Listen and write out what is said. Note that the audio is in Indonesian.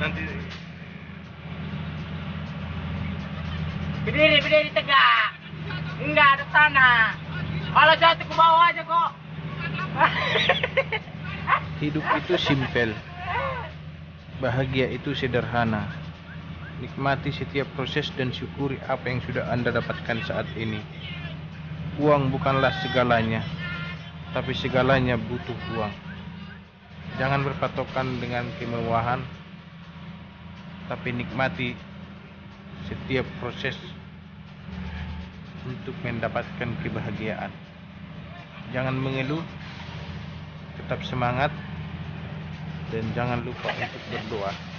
Nanti Berdiri, berdiri tegak. Enggak ada sana. Kalau jatuh ke bawah aja kok. Hidup itu simpel. Bahagia itu sederhana. Nikmati setiap proses dan syukuri apa yang sudah Anda dapatkan saat ini. Uang bukanlah segalanya, tapi segalanya butuh uang. Jangan berpatokan dengan kemewahan, tapi nikmati setiap proses untuk mendapatkan kebahagiaan. Jangan mengeluh, tetap semangat, dan jangan lupa untuk berdoa.